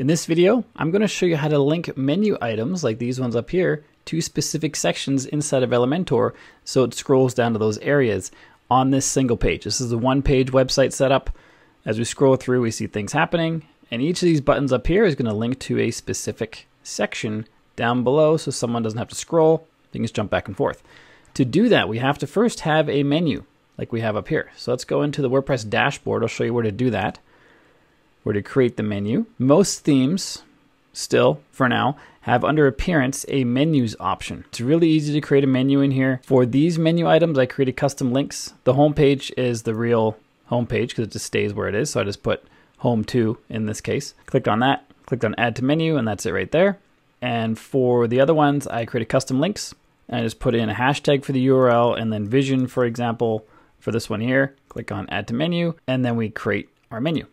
In this video, I'm going to show you how to link menu items like these ones up here to specific sections inside of Elementor so it scrolls down to those areas on this single page. This is a one page website setup. As we scroll through, we see things happening, and each of these buttons up here is going to link to a specific section down below so someone doesn't have to scroll, they can just jump back and forth. To do that, we have to first have a menu like we have up here. So let's go into the WordPress dashboard. I'll show you where to do that, where to create the menu. Most themes, still for now, have under appearance a menus option. It's really easy to create a menu in here. For these menu items, I created custom links. The home page is the real home page because it just stays where it is. So I just put home to in this case. Clicked on that, clicked on add to menu, and that's it right there. And for the other ones, I created custom links. And I just put in a hashtag for the URL and then vision, for example, for this one here. Click on add to menu, and then we create our menu.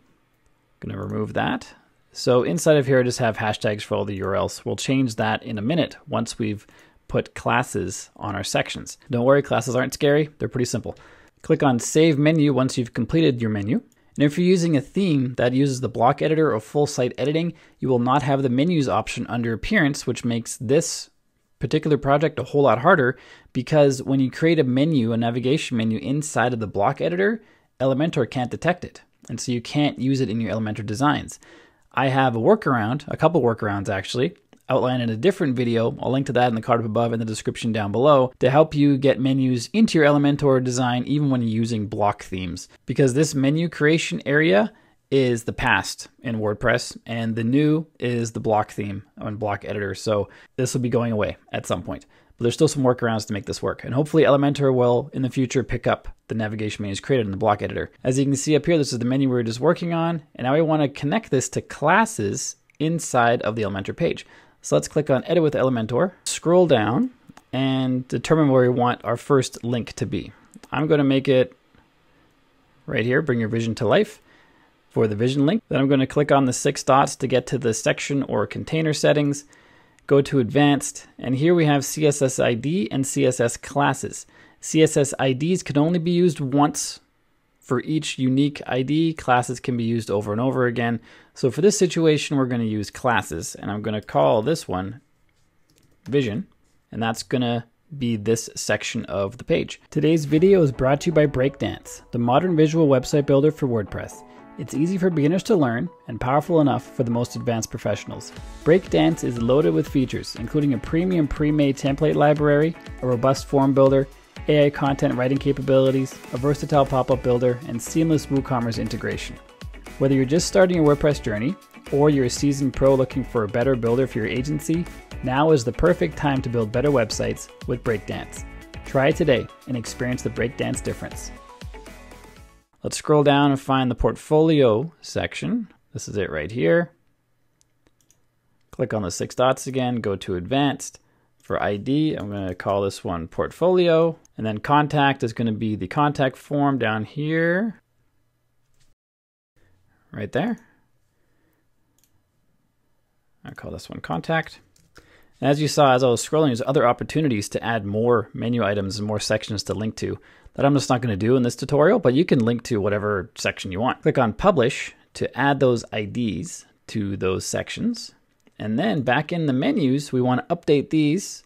Gonna remove that. So inside of here, I just have hashtags for all the URLs. We'll change that in a minute once we've put classes on our sections. Don't worry, classes aren't scary. They're pretty simple. Click on Save Menu once you've completed your menu. And if you're using a theme that uses the block editor or full site editing, you will not have the menus option under appearance, which makes this particular project a whole lot harder because when you create a menu, a navigation menu inside of the block editor, Elementor can't detect it. And so you can't use it in your Elementor designs. I have a workaround, a couple workarounds actually, outlined in a different video. I'll link to that in the card up above in the description down below to help you get menus into your Elementor design even when you're using block themes. Because this menu creation area is the past in WordPress, and the new is the block theme on block editor. So this will be going away at some point. But there's still some workarounds to make this work. And hopefully Elementor will in the future pick up the navigation menus created in the block editor. As you can see up here, this is the menu we are just working on. And now we want to connect this to classes inside of the Elementor page. So let's click on Edit with Elementor, scroll down, and determine where we want our first link to be. I'm going to make it right here, bring your vision to life for the vision link. Then I'm going to click on the six dots to get to the section or container settings, go to advanced, and here we have CSS ID and CSS classes. CSS IDs can only be used once for each unique ID. Classes can be used over and over again. So for this situation, we're going to use classes, and I'm going to call this one vision, and that's going to be this section of the page. Today's video is brought to you by Breakdance, the modern visual website builder for WordPress. It's easy for beginners to learn and powerful enough for the most advanced professionals. Breakdance is loaded with features, including a premium pre-made template library, a robust form builder, AI content writing capabilities, a versatile pop-up builder, and seamless WooCommerce integration. Whether you're just starting your WordPress journey, or you're a seasoned pro looking for a better builder for your agency, now is the perfect time to build better websites with Breakdance. Try it today and experience the Breakdance difference. Let's scroll down and find the portfolio section. This is it right here. Click on the six dots again, go to advanced. For ID, I'm going to call this one portfolio. And then contact is going to be the contact form down here. Right there. I call this one contact. As you saw as I was scrolling, there's other opportunities to add more menu items and more sections to link to that I'm just not going to do in this tutorial, but you can link to whatever section you want. Click on Publish to add those IDs to those sections. And then back in the menus, we want to update these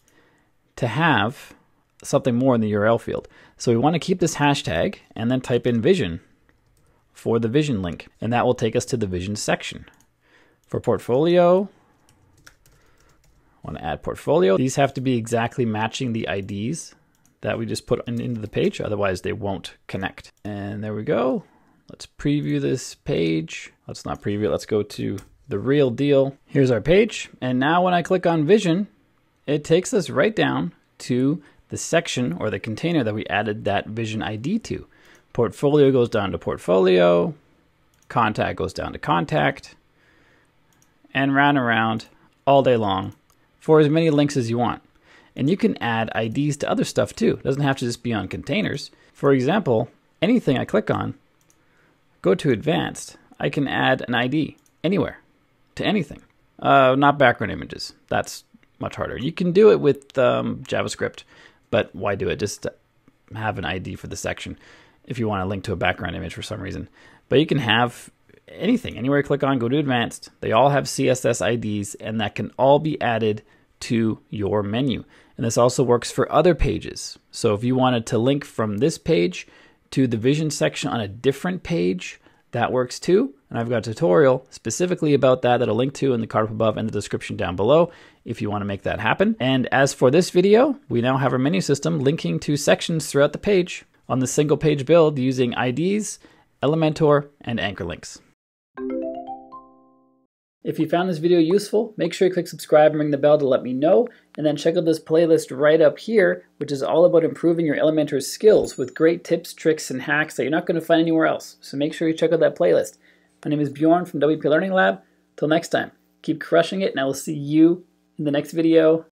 to have something more in the URL field. So we want to keep this hashtag and then type in vision for the vision link. And that will take us to the vision section. For portfolio, want to add portfolio. These have to be exactly matching the IDs that we just put into the page, otherwise they won't connect. And there we go. Let's preview this page. Let's not preview let's go to the real deal. Here's our page. And now when I click on vision, it takes us right down to the section or the container that we added that vision ID to. Portfolio goes down to portfolio, contact goes down to contact, and round and around all day long for as many links as you want. And you can add IDs to other stuff too. It doesn't have to just be on containers. For example, anything I click on, go to advanced, I can add an ID anywhere to anything. Uh, not background images. That's much harder. You can do it with um, JavaScript, but why do it? Just have an ID for the section if you want to link to a background image for some reason. But you can have anything, anywhere you click on, go to advanced. They all have CSS IDs and that can all be added to your menu. And this also works for other pages. So if you wanted to link from this page to the vision section on a different page, that works too. And I've got a tutorial specifically about that that I'll link to in the card up above and the description down below if you want to make that happen. And as for this video, we now have our menu system linking to sections throughout the page on the single page build using IDs, Elementor, and anchor links. If you found this video useful, make sure you click subscribe and ring the bell to let me know, and then check out this playlist right up here, which is all about improving your Elementor skills with great tips, tricks, and hacks that you're not going to find anywhere else. So make sure you check out that playlist. My name is Bjorn from WP Learning Lab. Till next time, keep crushing it, and I will see you in the next video.